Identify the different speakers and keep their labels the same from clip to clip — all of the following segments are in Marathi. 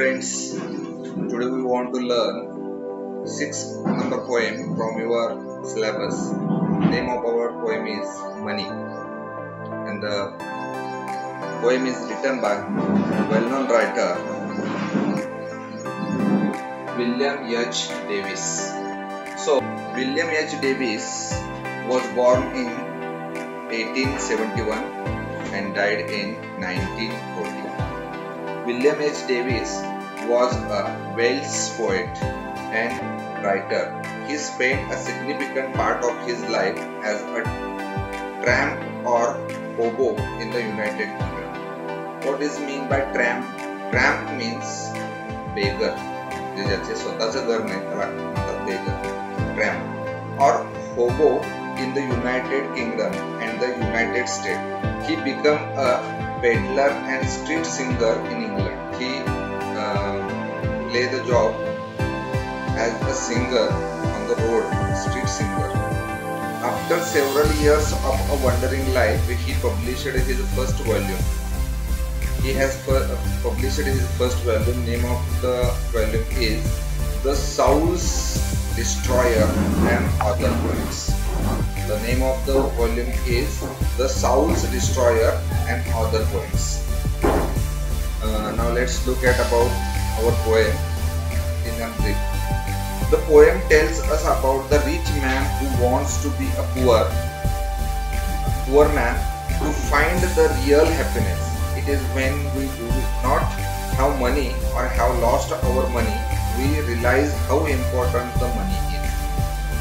Speaker 1: friends, today we want to learn six number poem from your syllabus. Name of our poem is Money, and the poem is written by well-known writer William H. Davis. So, William H. Davis was born in 1871 and died in 1940. William H. Davis was a Welsh poet and writer. He spent a significant part of his life as a tramp or hobo in the United Kingdom. What is mean by tramp? Tramp means beggar. जे ज्याचे स्वतःचं घर नाही त्याला म्हणतात बेगर ट्रॅम्प और होबो in the United Kingdom and the United States. He became a peddler and street singer in England. He uh, played the job as a singer on the road, street singer. After several years of a wandering life, he published his first volume. He has published his first volume. Name of the volume is The Soul's Destroyer and Other Poems. The name of the volume is The Soul's Destroyer and Other Poems. Uh, now let's look at about our poem in a brief. The poem tells us about the rich man who wants to be a poor, poor man to find the real happiness. It is when we do not have money or have lost our money, we realize how important the money is.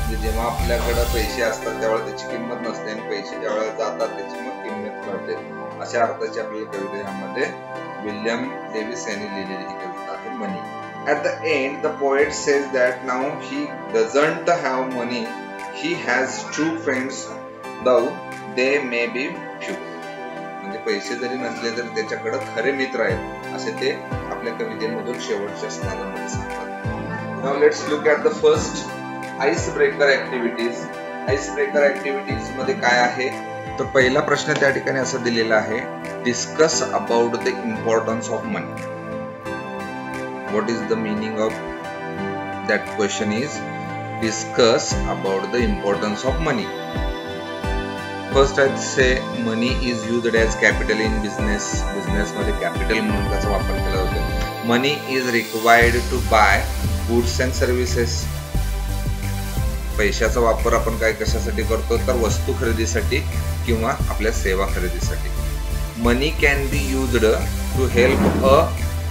Speaker 1: म्हणजे जेव्हा आपल्याकडे पैसे असतात त्यावेळेला त्याची किंमत नसते आणि पैसे ज्यावेळेला जातात त्याची मग किंमत कळते अशा अर्थाची आपल्याला कविता यामध्ये विल्यम डेव्हिस यांनी लिहिलेली ही कविता आहे money. At the end the poet says that now he doesn't have money he has true friends though they may be few म्हणजे पैसे जरी नसले तरी त्याच्याकडे खरे मित्र आहेत असे ते आपल्या कवितेमधून शेवटच्या स्थानामध्ये सांगतात. Now let's look at the first ice breaker activities ice breaker ऍक्टिव्हिटीजमध्ये काय आहे? तर पहिला प्रश्न त्या ठिकाणी असं दिलेला आहे discuss about the importance of money what is the meaning of that question is discuss about the importance of money first I say money is used as capital in business business मध्ये कॅपिटल म्हणून त्याचा वापर केला जातो. Money is required to buy goods and services पैशाचा वापर आपण काय कशासाठी करतो? तर वस्तू खरेदीसाठी किंवा आपल्या सेवा खरेदीसाठी. Money can be used to help a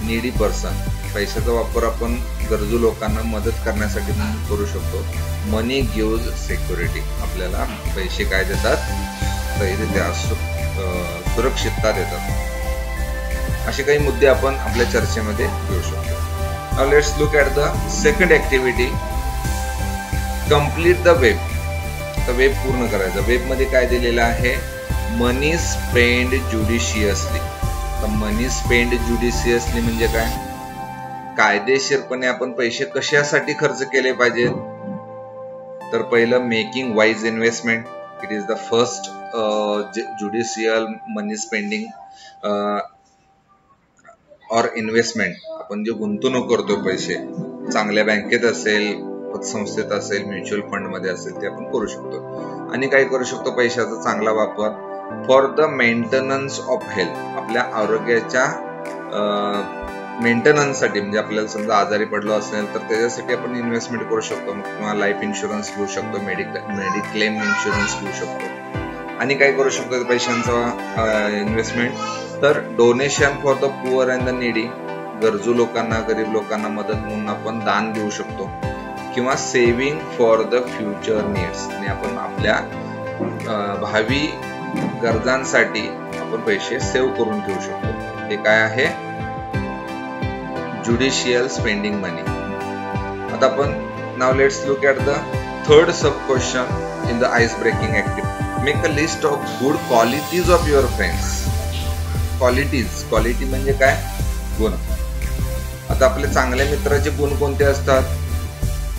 Speaker 1: needy person पैशाचा वापर आपण गरजू लोकांना मदत करण्यासाठी करू शकतो. मनी गिव्ज सिक्युरिटी आपल्याला पैसे काय देतात? त्या सुरक्षितता देतात. असे काही मुद्दे आपण आपल्या चर्चेमध्ये घेऊ शकतो. Let's look at the second activity complete the web तर वेब पूर्ण करायचं. वेबमध्ये काय दिलेलं आहे? Money spend judiciously. तर मनी स्पेंड ज्युडिशियसली म्हणजे काय? कायदेशीरपणे आपण पैसे कशासाठी खर्च केले पाहिजेत तर पहिलं making wise investment it is the first judicial money spending or investment आपण जे गुंतवणूक करतो पैसे चांगल्या बँकेत असेल पतसंस्थेत असेल म्युच्युअल फंडमध्ये असेल ते आपण करू शकतो. आणि काय करू शकतो पैशाचा चांगला वापर. For the maintenance of health आपल्या आरोग्याच्या मेंटेनन्ससाठी म्हणजे आपल्याला समजा आजारी पडलो असेल तर त्याच्यासाठी आपण इन्व्हेस्टमेंट करू शकतो. किंवा लाईफ इन्शुरन्स घेऊ शकतो मेडिकल मेडिक्लेम इन्शुरन्स घेऊ शकतो. आणि काय करू शकतो पैशांचा इन्व्हेस्टमेंट तर donation for the poor and the needy गरजू लोकांना गरीब लोकांना मदत म्हणून आपण दान देऊ शकतो. किंवा saving for the future needs आणि आपण आपल्या भावी गरजांसाठी आपण पैसे सेव्ह करून ठेवू शकतो. हे काय आहे? ज्युडिशियल स्पेंडिंग मनी आता आपण now let's look at the third sub question in the ice breaking active make a list of good qualities of your friends qualities quality म्हणजे काय? गुण. आता आपले चांगल्या मित्राचे गुण कोणते असतात?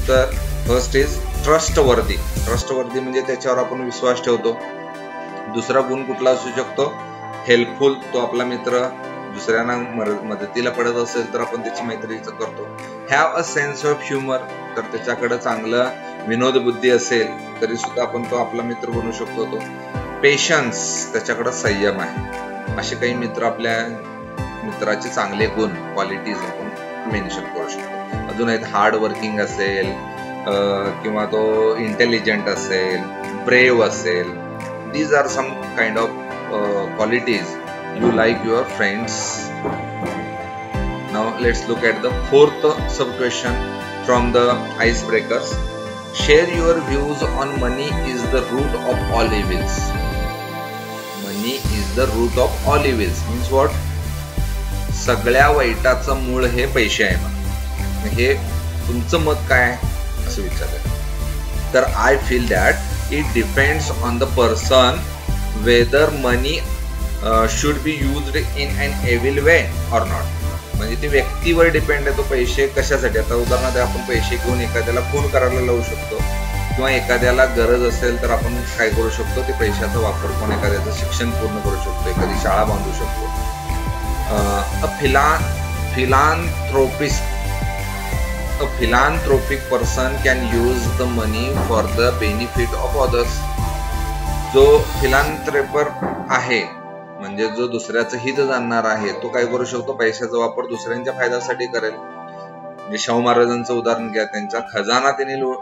Speaker 1: तर first is trustworthy trustworthy म्हणजे त्याच्यावर आपण विश्वास ठेवतो. दुसरा गुण कुठला असू शकतो? हेल्पफुल तो आपला मित्र दुसऱ्यांना मदतीला पडत असेल तर आपण त्याची मैत्रीचं करतो. Have a sense of humour तर त्याच्याकडे चांगलं विनोद बुद्धी असेल तरी सुद्धा आपण तो आपला मित्र बनू शकतो तो. पेशन्स त्याच्याकडे संयम आहे. असे काही मित्र आपल्या मित्राचे चांगले गुण क्वालिटीज आपण मेन्शन करू शकतो. अजून आहेत हार्ड वर्किंग असेल किंवा तो इंटेलिजंट असेल ब्रेव असेल these are some kind of uh, qualities you like your friends now let's look at the fourth sub question from the icebreakers share your views on money is the root of all evils money is the root of all evils means what सगळ्या वाईटाचं मूळ हे पैसे आहे मग हे तुमचं मत काय असं विचारलं तर I feel that it depends on the person whether money should be use in and evil way or not म्हणजे ते व्यक्तीवर डिपेंड आहे तो पैसे कशासाठी? आता उदाहरणार्थ आपण पैसे घेऊन एखाद्याला फोन करायला लावू शकतो. किंवा एखाद्याला गरज असेल तर आपण काय करू शकतो? ते पैशाचा वापर करून एखाद्याचं शिक्षण पूर्ण करू शकतो. एखादी शाळा बांधू शकतो. A phila philanthropist a philanthropic person can use the money for the benefit of others. जो फिलांथ्रेपर आहे म्हणजे जो दुसऱ्याचं हित जाणणार आहे तो काय करू शकतो? पैशाचा वापर दुसऱ्यांच्या फायद्यासाठी करेल. म्हणजे शाहू महाराजांचं उदाहरण घ्या. त्यांचा खजाना त्यांनी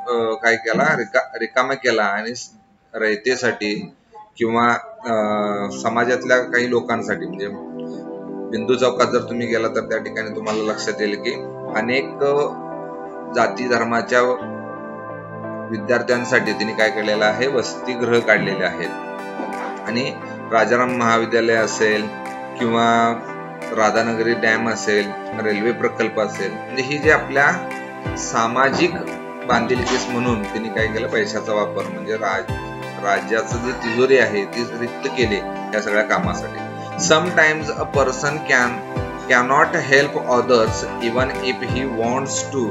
Speaker 1: काय केला? रिका रिकामा केला. आणि रयतेसाठी किंवा समाजातल्या काही लोकांसाठी. म्हणजे बिंदू चौकात जर तुम्ही गेला तर त्या ठिकाणी तुम्हाला लक्षात येईल की अनेक जाती धर्माच्या विद्यार्थ्यांसाठी त्यांनी काय केलेलं आहे? वसतिगृह काढलेले आहेत. आणि राजाराम महाविद्यालय असेल किंवा राधानगरी डॅम असेल रेल्वे प्रकल्प असेल म्हणजे ही जे आपल्या सामाजिक बांधिलकीस म्हणून त्यांनी काय केलं? पैशाचा वापर म्हणजे राज राज्याचं जे तिजोरी आहे ती रिक्त केली या सगळ्या कामासाठी. Sometimes a person can cannot help others even if he wants to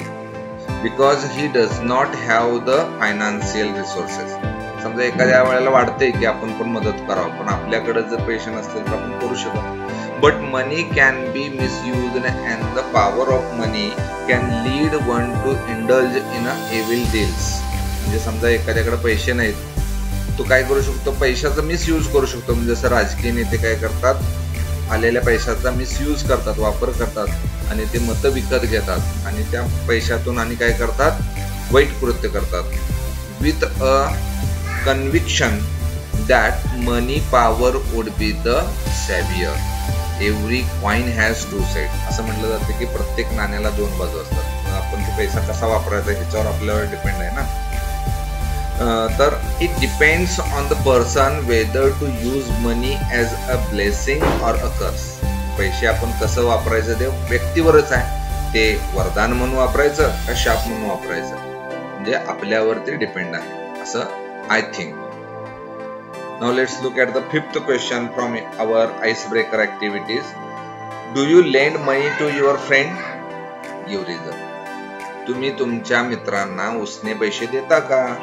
Speaker 1: because he does not have the financial resources समजा एखाद्या वेळेला वाटते की आपण पण मदत करावं पण आपल्याकडे जर पैसे नसतील तर आपण करू शकतो but money can be misuse and the power of money can lead one to indulge in a evil deals म्हणजे समजा एखाद्याकडे पैसे नाहीत तो काय करू शकतो? पैशाचा मिसयूज करू शकतो. म्हणजे जसं राजकीय नेते काय करतात आलेल्या पैशाचा मिसयूज करतात वापर करतात आणि ते मतं विकत घेतात आणि त्या पैशातून आणि काय करतात? वाईट कृत्य करतात. With a conviction that money power would be the saviour every coin has two side असं म्हटलं जातं की प्रत्येक नाण्याला दोन बाजू असतात. आपण ते पैसा कसा वापरायचा ह्याच्यावर आपल्यावर डिपेंड आहे ना? तर it depends on the person whether to use money as a blessing or a curse. पैसे आपण कसं वापरायचं? ते व्यक्तीवरच आहे. ते वरदान म्हणून वापरायचं का शाप म्हणून वापरायचं? म्हणजे आपल्यावरती डिपेंड आहे. असं I think now let's look at the fifth question from our ice breaker activities do you lend money to your friend you reason. तुम्ही तुमच्या मित्रांना उसने पैसे देता का?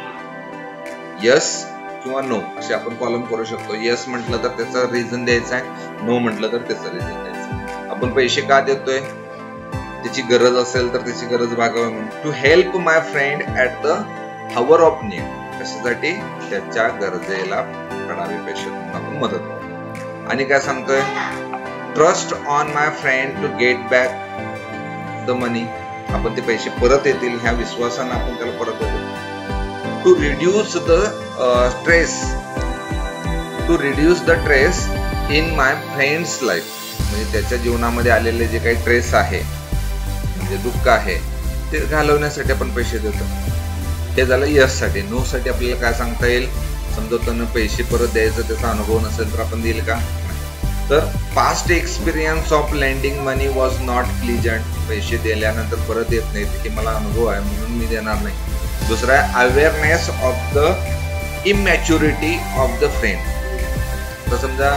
Speaker 1: यस किंवा नो असे आपण कॉलम करू शकतो. यस म्हटलं तर त्याचं रिझन द्यायचं आहे. नो म्हटलं तर त्याचं रिझन द्यायचं आपण पैसे का देतोय? त्याची गरज असेल तर त्याची गरज भागावी म्हणून. To help my friend at the hour of need कशासाठी? त्याच्या गरजेला प्रणाली पैसे आपण मदत आणि काय सांगतोय? Trust on my friend to get back the money आपण ते पैसे परत येतील. ह्या विश्वासानं आपण त्याला परत येतो to reduce the the stress. To reduce the stress in my friends life म्हणजे त्याच्या जीवनामध्ये आलेले जे काही ट्रेस आहे म्हणजे दुःख आहे ते घालवण्यासाठी आपण पैसे देतो. हे झालं यससाठी साठी. नो साठी आपल्याला काय सांगता येईल? समजा पैसे परत द्यायचं त्याचा अनुभव नसेल तर आपण देईल का? तर past experience of lending money was not pleasant पैसे दिल्यानंतर परत येत नाहीत की मला अनुभव आहे म्हणून मी देणार नाही. दुसरा आहे awareness of the immaturity of the friend तर समजा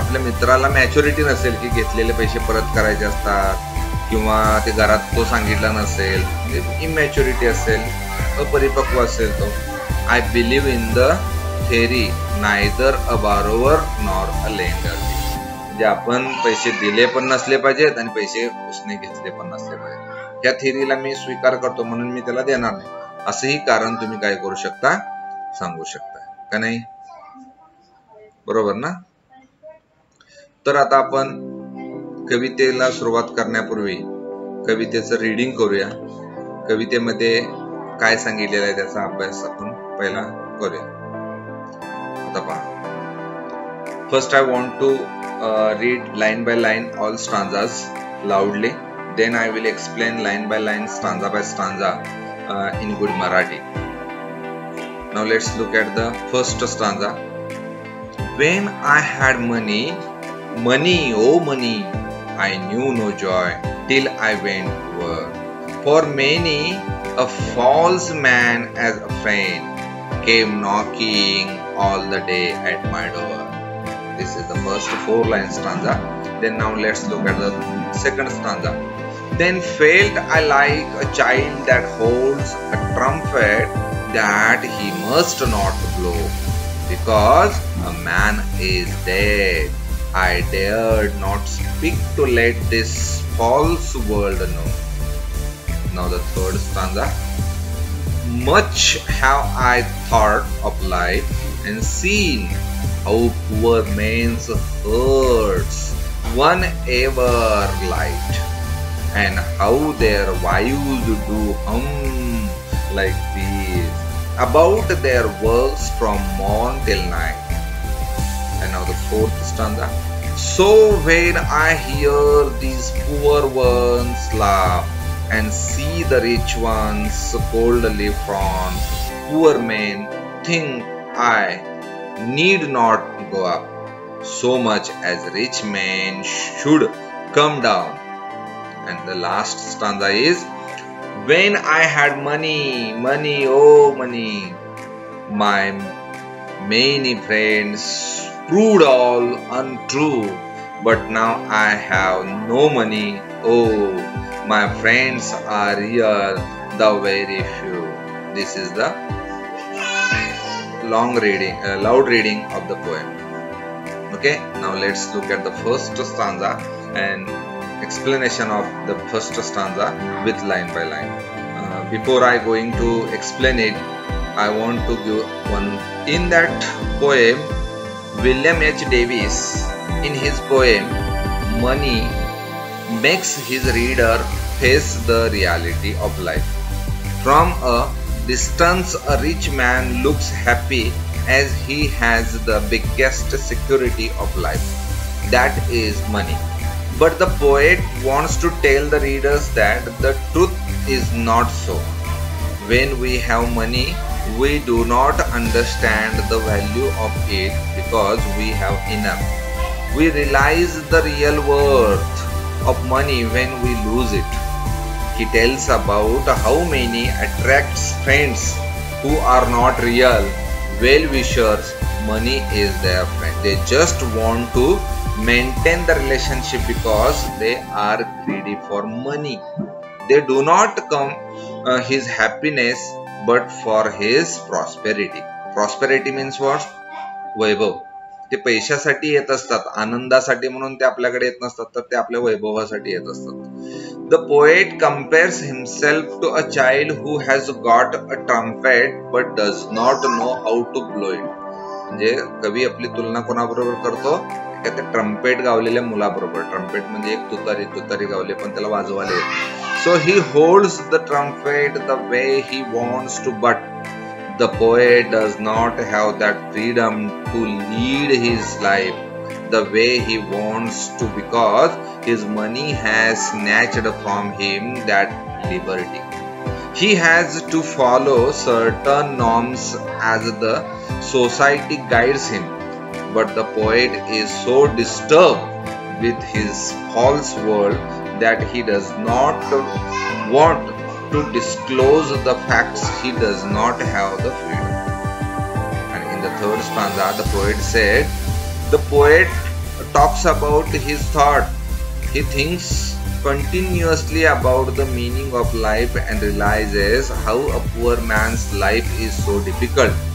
Speaker 1: आपल्या मित्राला मॅच्युरिटी नसेल की घेतलेले पैसे परत करायचे असतात किंवा ते घरात तो सांगितला नसेल इमॅच्युरिटी असेल अपरिपक्व असेल तो. I believe in the theory neither a borrower nor a lender म्हणजे आपण पैसे दिले पण नसले पाहिजेत आणि पैसे उसने घेतले पण नसले पाहिजे ह्या थेरीला मी स्वीकार करतो म्हणून मी त्याला देणार नाही. असंही कारण तुम्ही काय करू शकता? सांगू शकता. का नाही? बरोबर ना? तर आता आपण कवितेला सुरुवात करण्यापूर्वी कवितेचं रीडिंग करूया. कवितेमध्ये काय सांगितलेलं आहे त्याचा अभ्यास आपण पहिला करूया. आता पहा. First I want to read line by line all stanzas loudly then I will explain line by line stanza by stanza uh, in good Marathi. Now let's look at the first stanza. When I had money, money, oh money, I knew no joy till I went to work. For many, a false man as a friend came knocking all the day at my door. This is the first four line stanza. Then now let's look at the second stanza. Then felt I like a child that holds a trumpet that he must not blow, because a man is dead. I dared not speak to let this false world know. Now the third stanza. Much have I thought of life and seen how poor men's hurts one ever light, and how their wives do hum like bees about their works from morn till night. And now the fourth stanza. So when I hear these poor ones laugh and see the rich ones coldly frown, poor men think I need not go up so much as rich men should come down. And the last stanza is when I had money, money, oh money, my many friends proved all untrue. But now I have no money, oh, my friends are here, the very few. This is the long reading, uh, loud reading of the poem. Okay, now let's look at the first stanza and explanation of the first stanza with line by line. Uh, before I going to explain it, I want to give one. In that poem, William H. Davis, in his poem, Money, makes his reader face the reality of life. From a distance, a rich man looks happy as he has the biggest security of life. That is money but the poet wants to tell the readers that the truth is not so. When we have money, we do not understand the value of it because we have enough. We realize the real worth of money when we lose it. He tells about how many attracts friends who are not real well wishers. Money is their friend. They just want to maintain the relationship because they are greedy for money. They do not come uh, his happiness but for his prosperity. Prosperity means what? वैभव ते पैशासाठी येत असतात आनंदासाठी म्हणून ते आपल्याकडे येत नसतात तर ते आपल्या वैभवासाठी येत असतात the poet compares himself to a child who has got a trumpet but does not know how to blow it म्हणजे कवी आपली तुलना कोणाबरोबर करतो त्या ट्रम्पेट गावलेल्या मुलाबरोबर ट्रम्पेट म्हणजे एक तुतारी तुतारी गावले पण त्याला वाजवाले so he holds the trumpet the way he wants to but the poet does not have that freedom to lead his life the way he wants to because his money has snatched from him that liberty. He has to follow certain norms as the society guides him but the poet is so disturbed with his false world that he does not want to disclose the facts he does not have the freedom. And in the third stanza, the poet said, The poet talks about his thought. He thinks continuously about the meaning of life and realizes how a poor man's life is so difficult.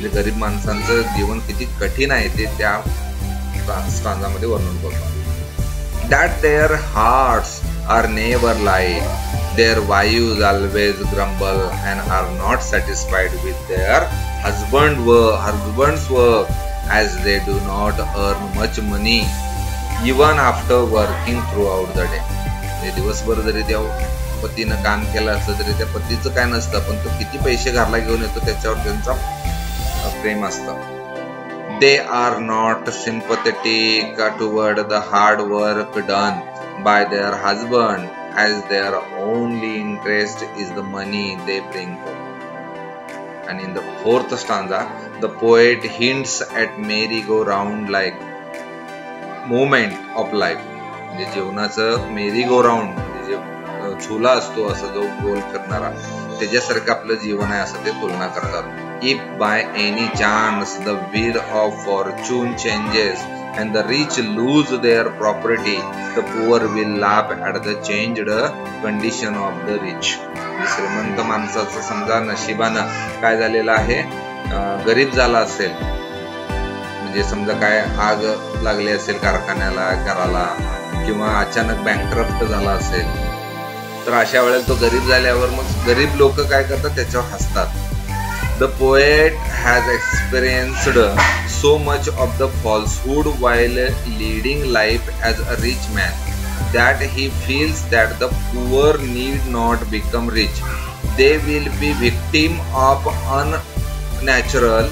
Speaker 1: आपले गरीब माणसांचं जीवन किती कठीण आहे ते त्या स्टांजामध्ये वर्णन करतो. That their hearts are never light their wives always grumble and are not satisfied with their husband व husbands work as they do not earn much money even after working throughout the day दिवसभर जरी त्या पतीनं काम केलं असलं तरी त्या पतीचं काय नसतं पण तो किती पैसे घरला घेऊन येतो त्याच्यावर त्यांचा प्रेम असतं they are not sympathetic toward the hard work done by their husband as their only interest is the money they bring आणि in the fourth stanza the poet hints at merry go round like movement of life म्हणजे जीवनाचं मेरी गो राऊंड म्हणजे जे झुला असतो असं जो गोल करणारा त्याच्यासारखं आपलं जीवन आहे असं ते तुलना करतात. If by any chance the wheel of fortune changes and the rich lose their property the poor will laugh at the changed condition of the rich श्रीमंत माणसाचं समजा नशिबानं काय झालेलं आहे? गरीब झाला असेल. म्हणजे समजा काय आग लागली असेल कारखान्याला घराला किंवा अचानक बँकरप्ट झाला असेल. तर अशा वेळेला तो गरीब झाल्यावर मग गरीब लोक काय करतात? त्याच्यावर हसतात. The poet has experienced so much of the falsehood while leading life as a rich man that he feels that the poor need not become rich they will be victim of unnatural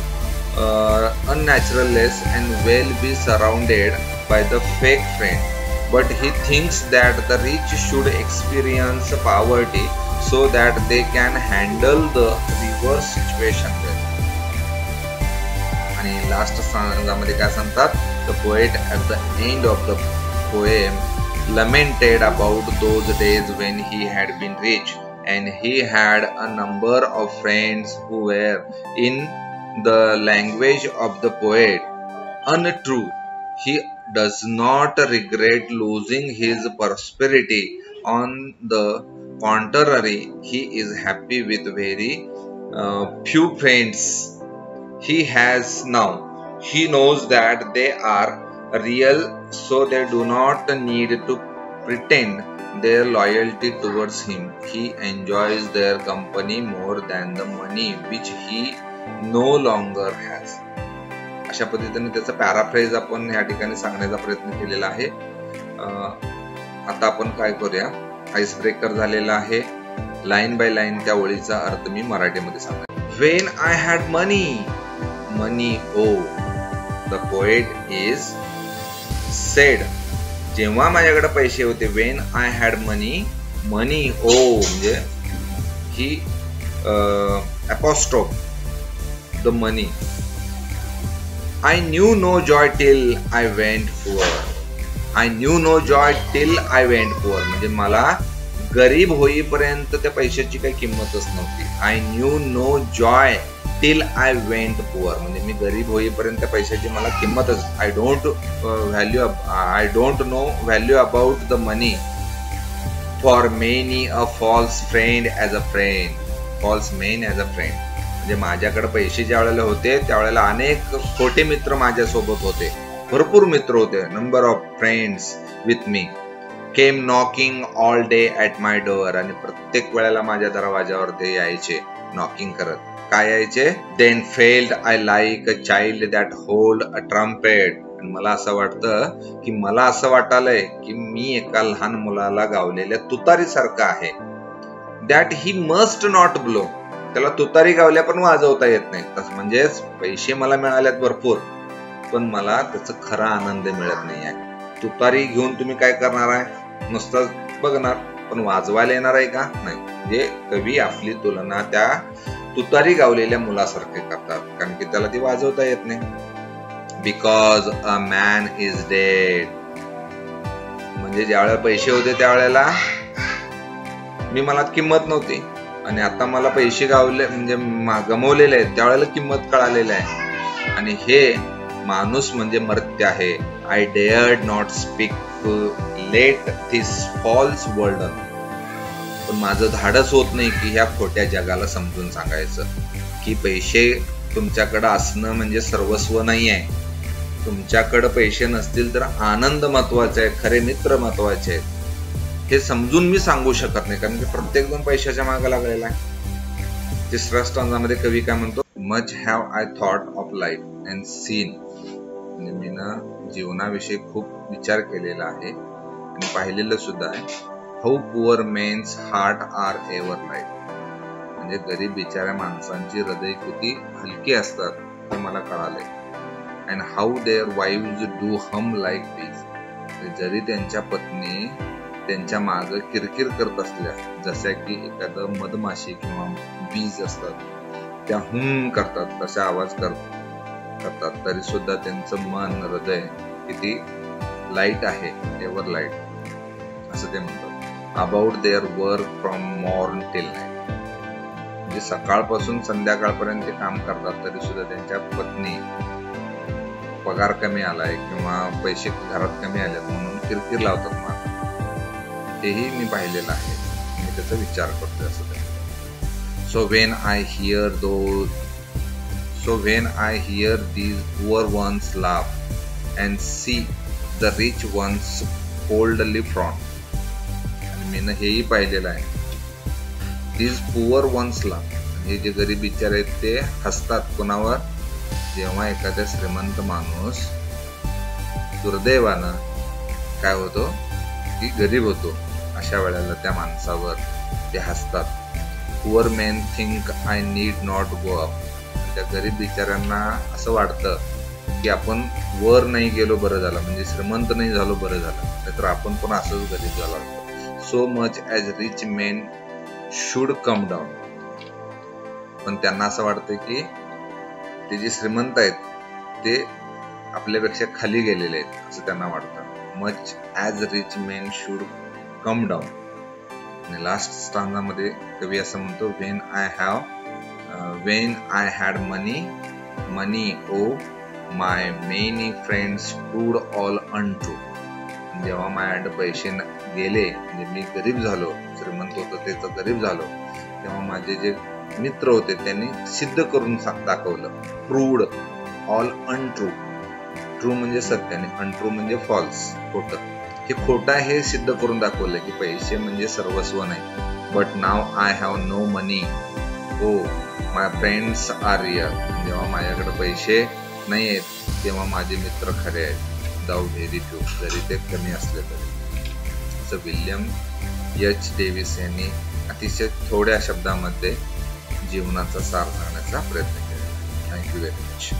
Speaker 1: uh, unnaturalness and will be surrounded by the fake friend. But he thinks that the rich should experience poverty so that they can handle the reverse situation well. आणि लास्टमध्ये काय सांगतात the poet at the end of the poem lamented about those days when he had been rich and he had a number of friends who were in the language of the poet untrue. He does not regret losing his prosperity. On the contrary, he is happy with very uh, few friends he has now. He knows that they are real, so they do not need to pretend their loyalty towards him. He enjoys their company more than the money which he no longer has. अशा पद्धतीने त्याचा पॅराफ्रेज आपण या ठिकाणी सांगण्याचा प्रयत्न केलेला आहे. आता आपण काय करूया? आईस ब्रेकर झालेला आहे. लाईन बाय लाईन त्या ओळीचा अर्थ मी मराठीमध्ये सांगणार when I had money money O the poet is said जेव्हा माझ्याकडे पैसे होते when I had money money O म्हणजे he apostrophe the money I knew no joy till I went poor. I knew no joy till I went poor. म्हणजे मला गरीब होईपर्यंत त्या पैशाची काही किंमतच नव्हती I knew no joy till I went poor म्हणजे मी गरीब होईपर्यंत त्या पैशाची मला किंमतच I don't value I don't know value about the money for many a false friend as a friend false men as a friend म्हणजे माझ्याकडे पैसे ज्या वेळेला होते त्यावेळेला अनेक खोटे मित्र माझ्यासोबत होते. भरपूर मित्र होते. Number of friends with me came knocking all day at my door आणि प्रत्येक वेळेला माझ्या दरवाजावर ते यायचे नॉकिंग करत. काय यायचे? Then felt I like a child that hold a trumpet आणि मला असं वाटतं की मला असं वाटालंय की मी एका लहान मुलाला गावलेल्या तुतारीसारखं आहे. That he must not blow त्याला तुतारी गावल्या पण वाजवता येत नाही. तसं म्हणजेच पैसे मला मिळाल्यात भरपूर पण मला त्याचा खरा आनंद मिळत नाही आहे. तुतारी घेऊन तुम्ही काय करणार आहे? नुसतंच बघणार पण वाजवायला येणार आहे का? नाही. म्हणजे कवी आपली तुलना त्या तुतारी गावलेल्या मुलासारखे करतात कारण की त्याला ती वाजवता येत नाही. Because a man is dead म्हणजे ज्या वेळेला पैसे होते त्यावेळेला मी मला किंमत नव्हती. आणि आता मला पैसे गावले म्हणजे गमवलेले आहेत. त्यावेळेला किंमत कळालेली आहे. आणि हे माणूस म्हणजे मर्त्य आहे. I dared not speak to let this false world पण माझं धाडस होत नाही की ह्या खोट्या जगाला समजून सांगायचं. की पैसे तुमच्याकडं असणं म्हणजे सर्वस्व नाही आहे. तुमच्याकडं पैसे नसतील तर आनंद महत्त्वाचा आहे खरे मित्र महत्त्वाचे आहेत. हे समजून मी सांगू शकत नाही कारण की प्रत्येक जण पैशाच्या मागे लागलेला आहे. तिसऱ्या स्टांजामध्ये कवी काय म्हणतो? Much have I thought of life and seen म्हणजे मी ना जीवनाविषयी खूप विचार केलेला आहे आणि पाहिलेलं सुद्धा आहे. How poor men's hearts are ever light म्हणजे गरीब बिचाऱ्या माणसांची हृदय किती हलकी असतात हे मला कळालंय. And how their wives do hum like bees जरी त्यांच्या पत्नी त्यांच्या मागे किरकिर करत असल्या जशा की एखादं मधमाशी किंवा बीज असतात त्या हुं करतात तसा आवाज करतात. तरी सुद्धा त्यांचं मन हृदय किती लाइट आहे एव्हर लाइट असं ते म्हणतात. About their work from morn till night म्हणजे सकाळपासून संध्याकाळपर्यंत ते काम करतात तरी सुद्धा त्यांच्या पत्नी पगार कमी आलाय किंवा पैसे घरात कमी आलेत म्हणून किरकिर लावतात मला तेही मी पाहिलेलं आहे. मी त्याचा विचार करतोय असं so when I hear though so when I hear these poor ones laugh and see the rich ones coldly frown आणि मी हेही पाहिलेलं आहे. दीज पुअर वन्स लाभ हे जे गरीब विचार आहेत ते हसतात कोणावर? जेव्हा एखाद्या श्रीमंत माणूस दुर्दैवानं काय होतो? की गरीब होतो. अशा वेळेला त्या माणसावर ते हसतात. Poor man think I need not work त्या गरीब बिचाऱ्यांना असं वाटतं की आपण वर नाही गेलो बरं झालं म्हणजे श्रीमंत नाही झालो बरं झालं. नाहीतर आपण पण असंच गरीब झालो असतो. So much as rich men should come down पण त्यांना असं वाटतं की ते जे श्रीमंत आहेत ते आपल्यापेक्षा खाली गेलेले आहेत असं त्यांना वाटतं. Much as rich men should come down आणि लास्ट स्थानामध्ये कवी असं म्हणतो when I have when I had money money O my many friends टूड all untrue जेव्हा माझ्याकडे पैसे गेले म्हणजे मी गरीब झालो श्रीमंत होतो त्याचं गरीब झालो तेव्हा माझे जे मित्र होते त्यांनी सिद्ध करून दाखवलं ट्रूड ऑल अनट्रू ट्रू म्हणजे सत्य आणि अनट्रू म्हणजे फॉल्स खोटं. हे खोटं हे सिद्ध करून दाखवलं की पैसे म्हणजे सर्वस्व नाही. But now I have no money O my friends R real जेव्हा माझ्याकडे पैसे नाही आहेत तेव्हा माझे मित्र खरे आहेत. दाऊ व्हेरी फ्यू जरी ते कमी असले तरी. असं विल्यम यच डेव्हिस यांनी अतिशय थोड्या शब्दामध्ये जीवनाचा सार सांगण्याचा प्रयत्न केला. Thank you very much